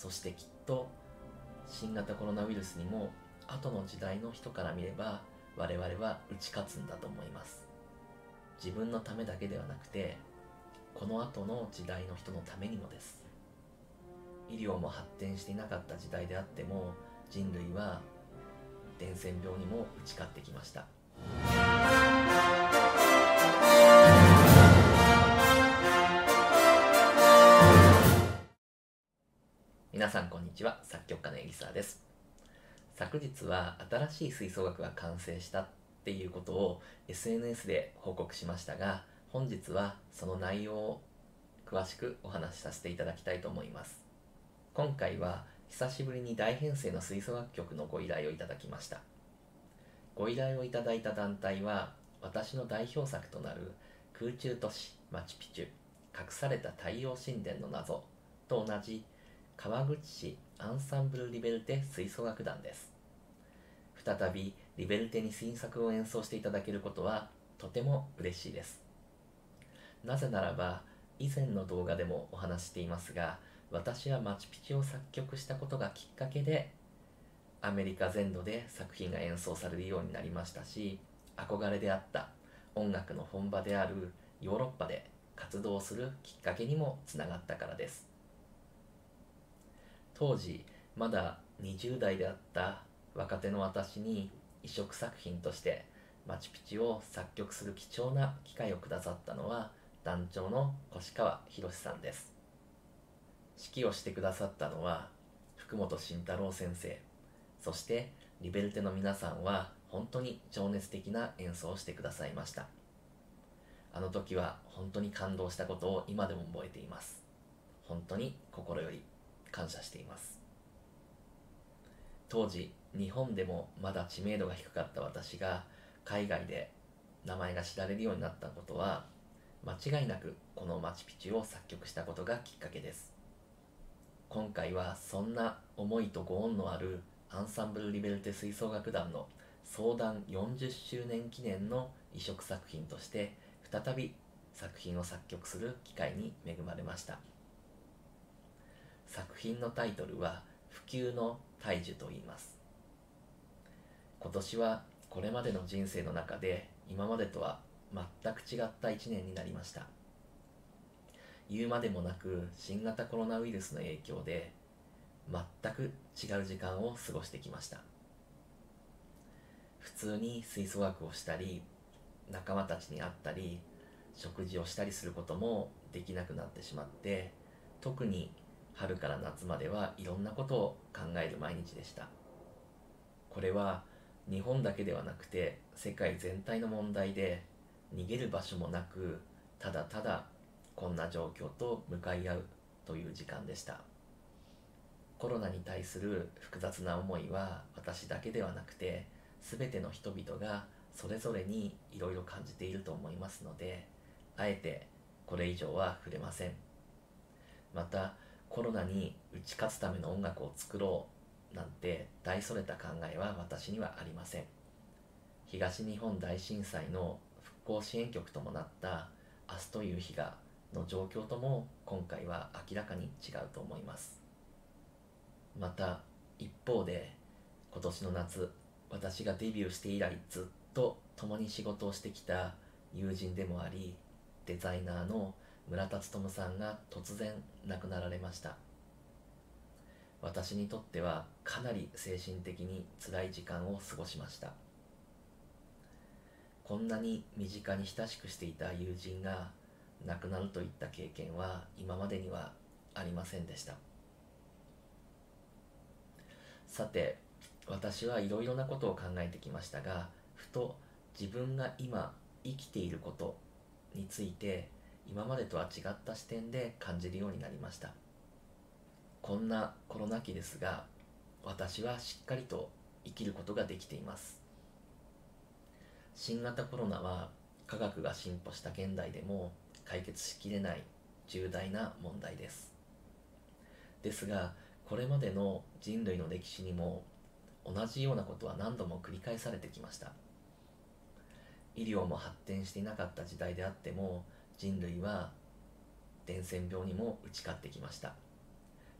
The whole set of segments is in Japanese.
そしてきっと新型コロナウイルスにも後の時代の人から見れば我々は打ち勝つんだと思います。自分のためだけではなくてこの後の時代の人のためにもです。医療も発展していなかった時代であっても人類は伝染病にも打ち勝ってきました。にちは作曲家のエリサです。昨日は新しい吹奏楽が完成したっていうことを SNS で報告しましたが本日はその内容を詳しくお話しさせていただきたいと思います。今回は久しぶりに大編成の吹奏楽曲のご依頼をいただきました。ご依頼をいただいた団体は私の代表作となる空中都市マチュピチュ隠された太陽神殿の謎と同じ川口市アンサンブル・リベルテ吹奏楽団です。再びリベルテに新作を演奏していただけることはとても嬉しいです。なぜならば以前の動画でもお話していますが私はマチュピチュを作曲したことがきっかけでアメリカ全土で作品が演奏されるようになりましたし憧れであった音楽の本場であるヨーロッパで活動するきっかけにもつながったからです。当時まだ20代であった若手の私に移植作品としてマチュピチュを作曲する貴重な機会をくださったのは団長の越川博さんです。指揮をしてくださったのは福本慎太郎先生。そしてリベルテの皆さんは本当に情熱的な演奏をしてくださいました。あの時は本当に感動したことを今でも覚えています。本当に心より感謝しています。当時日本でもまだ知名度が低かった私が海外で名前が知られるようになったことは間違いなくこのマチュピチュを作曲したことがきっかけです。今回はそんな思いとご恩のあるアンサンブル・リベルテ吹奏楽団の相談40周年記念の移植作品として再び作品を作曲する機会に恵まれました。作品のタイトルは「普及の大樹」と言います。今年はこれまでの人生の中で今までとは全く違った1年になりました。言うまでもなく新型コロナウイルスの影響で全く違う時間を過ごしてきました。普通に吹奏楽をしたり仲間たちに会ったり食事をしたりすることもできなくなってしまって特に春から夏まではいろんなことを考える毎日でした。これは日本だけではなくて世界全体の問題で逃げる場所もなくただただこんな状況と向かい合うという時間でした。コロナに対する複雑な思いは私だけではなくて全ての人々がそれぞれにいろいろ感じていると思いますのであえてこれ以上は触れません。またコロナに打ち勝つための音楽を作ろうなんて大それた考えは私にはありません。東日本大震災の復興支援局ともなった明日という日がの状況とも今回は明らかに違うと思います。また一方で今年の夏私がデビューして以来ずっと共に仕事をしてきた友人でもありデザイナーの村田勉さんが突然亡くなられました。私にとってはかなり精神的に辛い時間を過ごしました。こんなに身近に親しくしていた友人が亡くなるといった経験は今までにはありませんでした。さて私はいろいろなことを考えてきましたがふと自分が今生きていることについて今までとは違った視点で感じるようになりました。こんなコロナ期ですが私はしっかりと生きることができています。新型コロナは科学が進歩した現代でも解決しきれない重大な問題です。ですがこれまでの人類の歴史にも同じようなことは何度も繰り返されてきました。医療も発展していなかった時代であっても人類は伝染病にも打ち勝ってきました。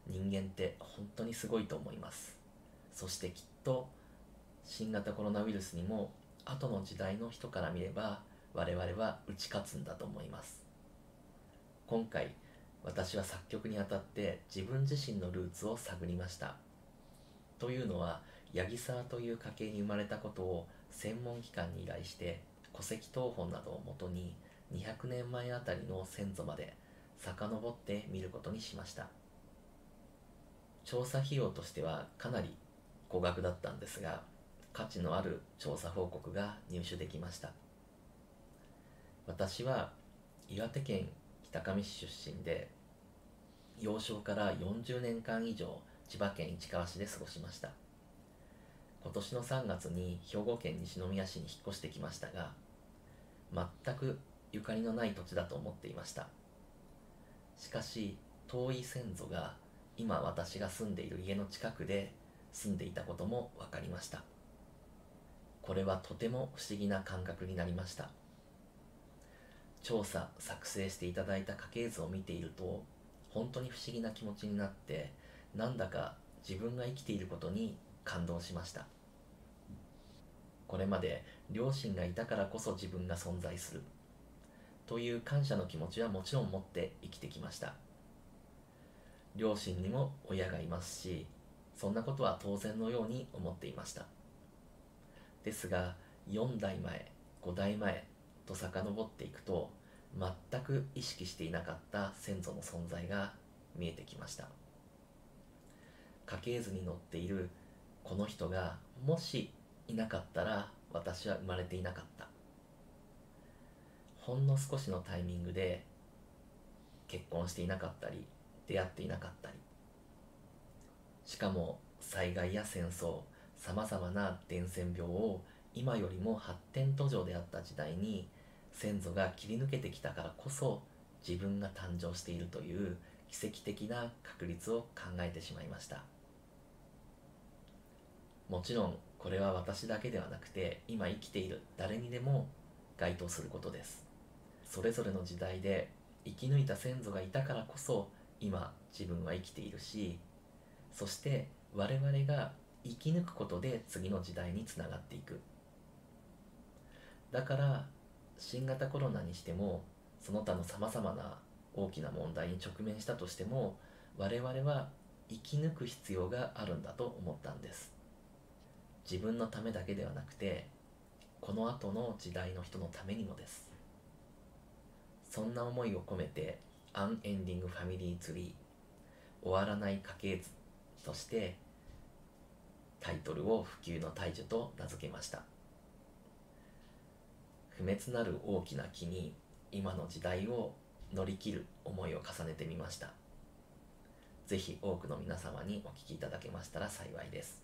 人間って本当にすごいと思います。そしてきっと新型コロナウイルスにも後の時代の人から見れば我々は打ち勝つんだと思います。今回私は作曲にあたって自分自身のルーツを探りました。というのは八木沢という家系に生まれたことを専門機関に依頼して戸籍謄本などをもとに200年前あたりの先祖まで遡って見ることにしました。調査費用としてはかなり高額だったんですが価値のある調査報告が入手できました。私は岩手県北上市出身で幼少から40年間以上千葉県市川市で過ごしました。今年の3月に兵庫県西宮市に引っ越してきましたが全くゆかりのない土地だと思っていました。しかし遠い先祖が今私が住んでいる家の近くで住んでいたことも分かりました。これはとても不思議な感覚になりました。調査作成していただいた家系図を見ていると本当に不思議な気持ちになってなんだか自分が生きていることに感動しました。これまで両親がいたからこそ自分が存在する。という感謝の気持ちはもちろん持って生きてきました。両親にも親がいますしそんなことは当然のように思っていました。ですが4代前5代前と遡っていくと全く意識していなかった先祖の存在が見えてきました。家系図に載っているこの人がもしいなかったら私は生まれていなかった。ほんの少しのタイミングで結婚していなかったり出会っていなかったり。しかも災害や戦争さまざまな伝染病を今よりも発展途上であった時代に先祖が切り抜けてきたからこそ自分が誕生しているという奇跡的な確率を考えてしまいました。もちろんこれは私だけではなくて今生きている誰にでも該当することです。それぞれの時代で生き抜いた先祖がいたからこそ今自分は生きているしそして我々が生き抜くことで次の時代につながっていくだから新型コロナにしてもその他のさまざまな大きな問題に直面したとしても我々は生き抜く必要があるんだと思ったんです自分のためだけではなくてこの後の時代の人のためにもですそんな思いを込めて「アンエンディングファミリーツリー終わらない家系図」としてタイトルを「普及の大樹」と名付けました。不滅なる大きな木に今の時代を乗り切る思いを重ねてみました。ぜひ多くの皆様にお聞きいただけましたら幸いです。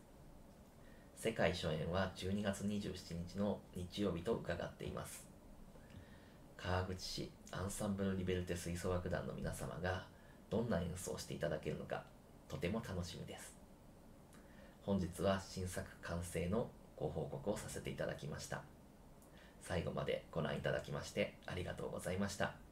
世界初演は12月27日の日曜日と伺っています。川口市アンサンブル・リベルテ吹奏楽団の皆様がどんな演奏をしていただけるのかとても楽しみです本日は新作完成のご報告をさせていただきました最後までご覧いただきましてありがとうございました。